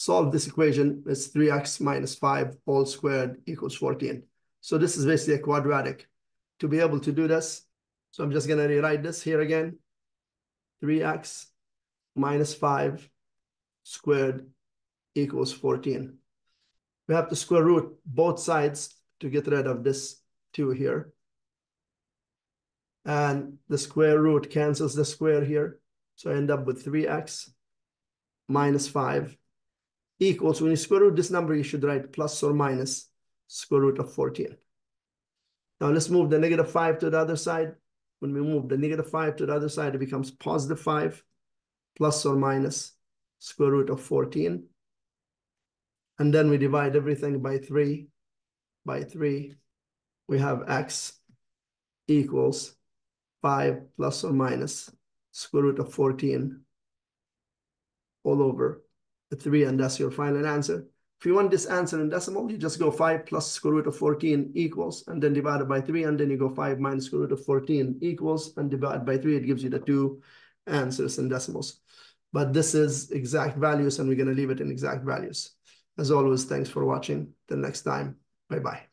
solve this equation, it's 3x minus 5 all squared equals 14. So this is basically a quadratic. To be able to do this, so I'm just going to rewrite this here again. 3x minus 5 squared equals 14. We have to square root both sides to get rid of this 2 here. And the square root cancels the square here. So I end up with 3x minus 5 equals, when you square root this number, you should write plus or minus square root of 14. Now let's move the negative 5 to the other side. When we move the negative 5 to the other side, it becomes positive 5 plus or minus square root of 14. And then we divide everything by 3. By 3, we have x equals 5 plus or minus square root of 14 all over 3, and that's your final answer. If you want this answer in decimal, you just go 5 plus square root of 14 equals, and then divide it by 3, and then you go 5 minus square root of 14 equals, and divide by 3, it gives you the two answers in decimals. But this is exact values, and we're going to leave it in exact values. As always, thanks for watching. Till next time, bye-bye.